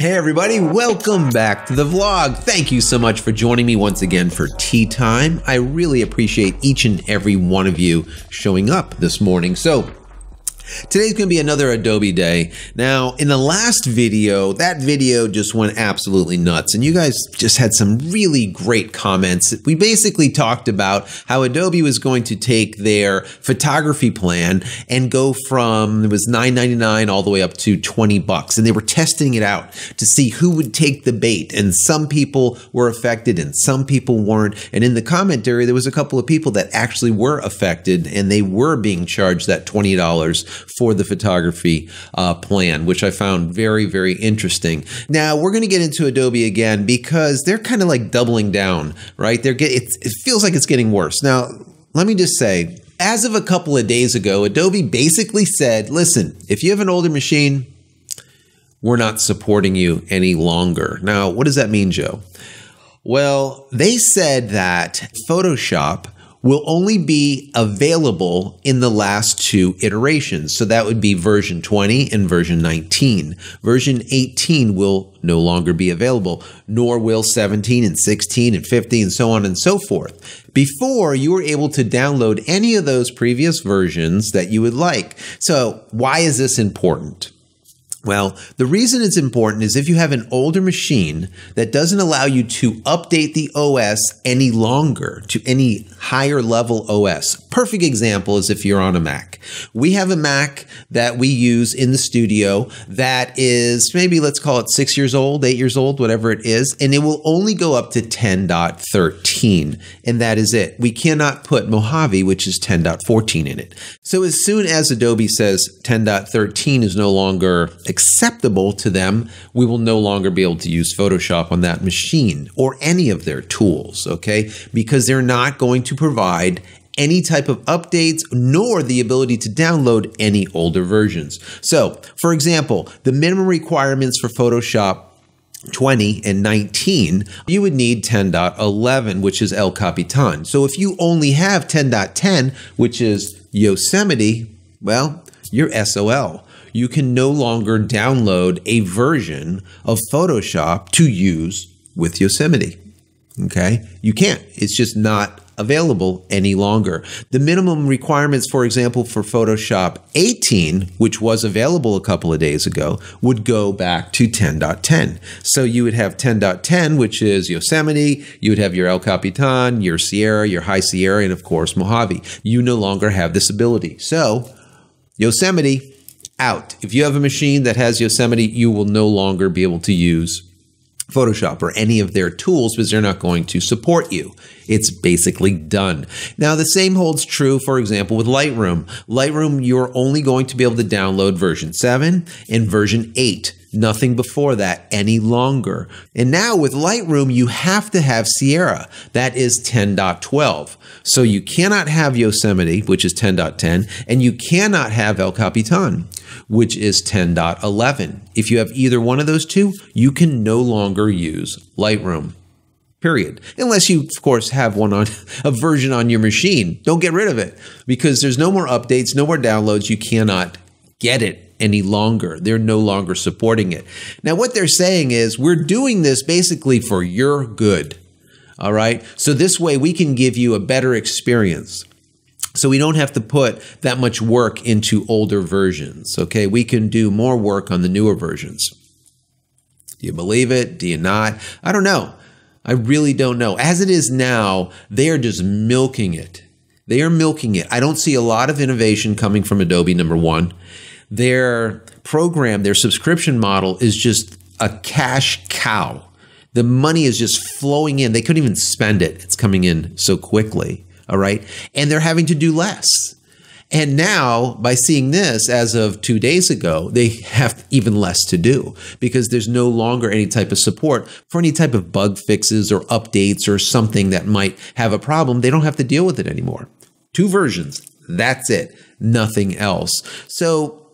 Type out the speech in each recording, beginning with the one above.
Hey, everybody, welcome back to the vlog. Thank you so much for joining me once again for tea time. I really appreciate each and every one of you showing up this morning. So, Today's going to be another Adobe day. Now, in the last video, that video just went absolutely nuts, and you guys just had some really great comments. We basically talked about how Adobe was going to take their photography plan and go from it was $9.99 all the way up to 20 bucks, and they were testing it out to see who would take the bait. And some people were affected, and some people weren't. And in the commentary, there was a couple of people that actually were affected, and they were being charged that $20 for the photography uh, plan, which I found very, very interesting. Now we're going to get into Adobe again because they're kind of like doubling down, right? They're get, it feels like it's getting worse. Now, let me just say, as of a couple of days ago, Adobe basically said, listen, if you have an older machine, we're not supporting you any longer. Now, what does that mean, Joe? Well, they said that Photoshop will only be available in the last two iterations. So that would be version 20 and version 19. Version 18 will no longer be available, nor will 17 and 16 and 15 and so on and so forth. Before you were able to download any of those previous versions that you would like. So why is this important? Well, the reason it's important is if you have an older machine that doesn't allow you to update the OS any longer to any higher level OS. Perfect example is if you're on a Mac. We have a Mac that we use in the studio that is maybe let's call it six years old, eight years old, whatever it is, and it will only go up to 10.13. And that is it. We cannot put Mojave, which is 10.14 in it. So as soon as Adobe says 10.13 is no longer acceptable to them, we will no longer be able to use Photoshop on that machine or any of their tools, okay? Because they're not going to provide any type of updates nor the ability to download any older versions. So, for example, the minimum requirements for Photoshop 20 and 19, you would need 10.11, which is El Capitan. So if you only have 10.10, which is Yosemite, well, you're SOL you can no longer download a version of Photoshop to use with Yosemite. Okay? You can't. It's just not available any longer. The minimum requirements, for example, for Photoshop 18, which was available a couple of days ago, would go back to 10.10. So you would have 10.10, which is Yosemite, you would have your El Capitan, your Sierra, your High Sierra, and of course Mojave. You no longer have this ability. So Yosemite out. If you have a machine that has Yosemite, you will no longer be able to use Photoshop or any of their tools because they're not going to support you. It's basically done. Now, the same holds true, for example, with Lightroom. Lightroom, you're only going to be able to download version 7 and version 8 nothing before that any longer. And now with Lightroom, you have to have Sierra. That is 10.12. So you cannot have Yosemite, which is 10.10, and you cannot have El Capitan, which is 10.11. If you have either one of those two, you can no longer use Lightroom. Period. Unless you, of course, have one on a version on your machine. Don't get rid of it because there's no more updates, no more downloads. You cannot get it any longer. They're no longer supporting it. Now, what they're saying is we're doing this basically for your good. All right. So this way we can give you a better experience. So we don't have to put that much work into older versions. Okay. We can do more work on the newer versions. Do you believe it? Do you not? I don't know. I really don't know. As it is now, they are just milking it. They are milking it. I don't see a lot of innovation coming from Adobe, number one their program, their subscription model is just a cash cow. The money is just flowing in. They couldn't even spend it. It's coming in so quickly. All right. And they're having to do less. And now, by seeing this as of two days ago, they have even less to do because there's no longer any type of support for any type of bug fixes or updates or something that might have a problem. They don't have to deal with it anymore. Two versions. That's it. Nothing else. So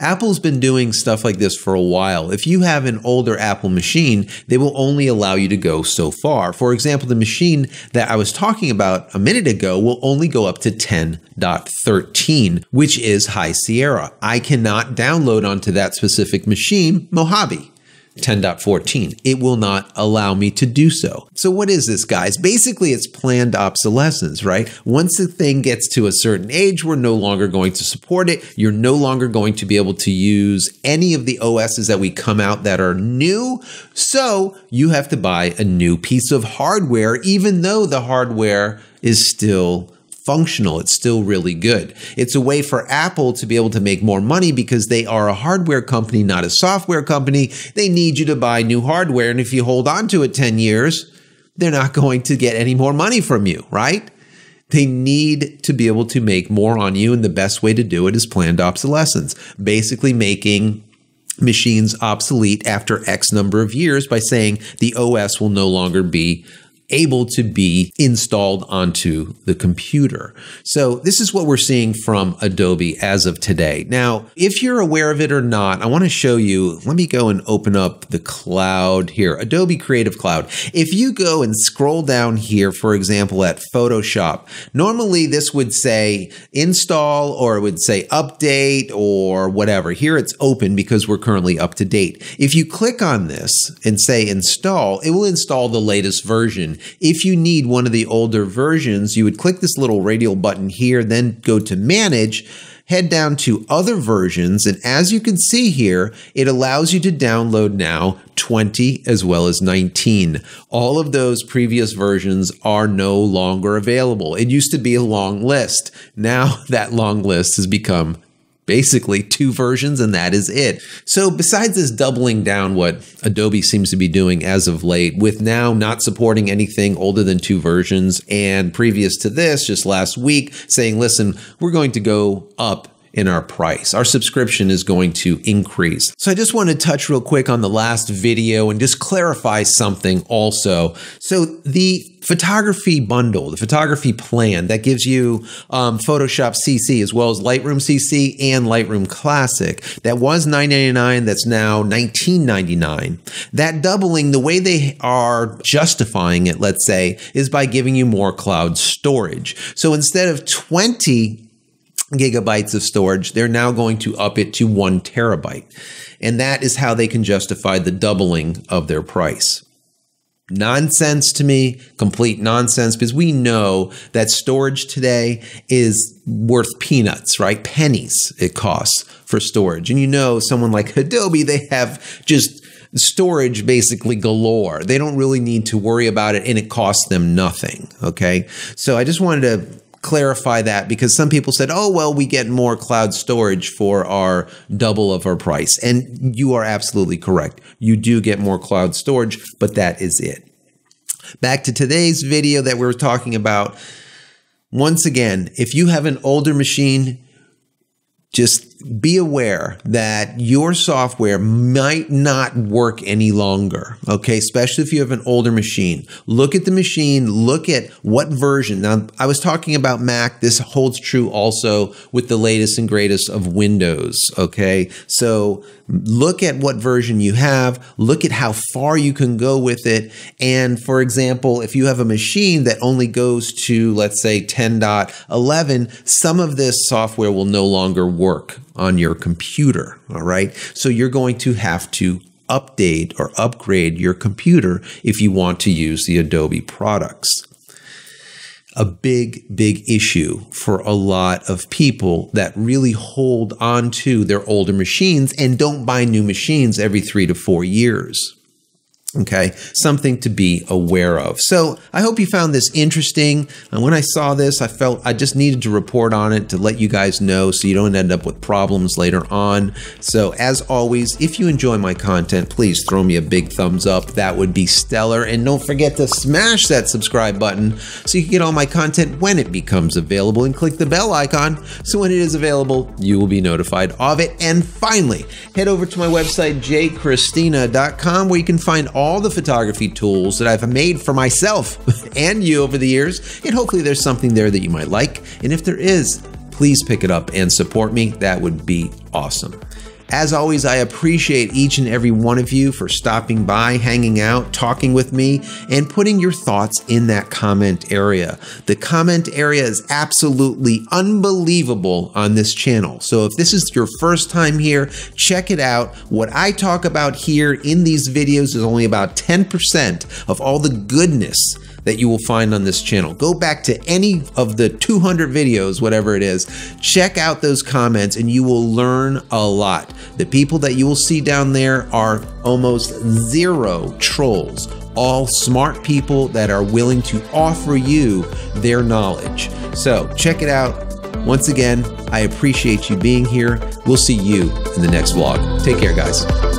Apple's been doing stuff like this for a while. If you have an older Apple machine, they will only allow you to go so far. For example, the machine that I was talking about a minute ago will only go up to 10.13, which is High Sierra. I cannot download onto that specific machine Mojave. 10.14. It will not allow me to do so. So what is this, guys? Basically, it's planned obsolescence, right? Once the thing gets to a certain age, we're no longer going to support it. You're no longer going to be able to use any of the OSs that we come out that are new. So you have to buy a new piece of hardware, even though the hardware is still functional. It's still really good. It's a way for Apple to be able to make more money because they are a hardware company, not a software company. They need you to buy new hardware. And if you hold on to it 10 years, they're not going to get any more money from you, right? They need to be able to make more on you. And the best way to do it is planned obsolescence, basically making machines obsolete after X number of years by saying the OS will no longer be able to be installed onto the computer. So this is what we're seeing from Adobe as of today. Now, if you're aware of it or not, I want to show you, let me go and open up the cloud here, Adobe Creative Cloud. If you go and scroll down here, for example, at Photoshop, normally this would say install or it would say update or whatever. Here it's open because we're currently up to date. If you click on this and say install, it will install the latest version if you need one of the older versions, you would click this little radial button here, then go to manage, head down to other versions. And as you can see here, it allows you to download now 20 as well as 19. All of those previous versions are no longer available. It used to be a long list. Now that long list has become basically two versions and that is it. So besides this doubling down what Adobe seems to be doing as of late with now not supporting anything older than two versions and previous to this just last week saying listen, we're going to go up in our price. Our subscription is going to increase. So I just want to touch real quick on the last video and just clarify something also. So the photography bundle, the photography plan that gives you um, Photoshop CC as well as Lightroom CC and Lightroom Classic. That was $9.99. That's now $19.99. That doubling, the way they are justifying it, let's say, is by giving you more cloud storage. So instead of 20 gigabytes of storage, they're now going to up it to one terabyte. And that is how they can justify the doubling of their price. Nonsense to me, complete nonsense, because we know that storage today is worth peanuts, right? Pennies it costs for storage. And you know, someone like Adobe, they have just storage basically galore. They don't really need to worry about it and it costs them nothing. Okay. So I just wanted to clarify that because some people said, oh, well, we get more cloud storage for our double of our price. And you are absolutely correct. You do get more cloud storage, but that is it. Back to today's video that we are talking about. Once again, if you have an older machine, just be aware that your software might not work any longer. Okay. Especially if you have an older machine. Look at the machine, look at what version. Now, I was talking about Mac. This holds true also with the latest and greatest of Windows. Okay. So look at what version you have, look at how far you can go with it. And for example, if you have a machine that only goes to, let's say 10.11, some of this software will no longer work on your computer. All right. So you're going to have to update or upgrade your computer if you want to use the Adobe products. A big, big issue for a lot of people that really hold on to their older machines and don't buy new machines every three to four years. Okay, something to be aware of. So I hope you found this interesting. And when I saw this, I felt I just needed to report on it to let you guys know so you don't end up with problems later on. So as always, if you enjoy my content, please throw me a big thumbs up. That would be stellar. And don't forget to smash that subscribe button so you can get all my content when it becomes available and click the bell icon so when it is available, you will be notified of it. And finally, head over to my website, jcristina.com, where you can find all all the photography tools that I've made for myself and you over the years, and hopefully there's something there that you might like. And if there is, please pick it up and support me. That would be awesome. As always, I appreciate each and every one of you for stopping by, hanging out, talking with me, and putting your thoughts in that comment area. The comment area is absolutely unbelievable on this channel. So if this is your first time here, check it out. What I talk about here in these videos is only about 10% of all the goodness that you will find on this channel. Go back to any of the 200 videos, whatever it is, check out those comments and you will learn a lot. The people that you will see down there are almost zero trolls, all smart people that are willing to offer you their knowledge. So check it out. Once again, I appreciate you being here. We'll see you in the next vlog. Take care, guys.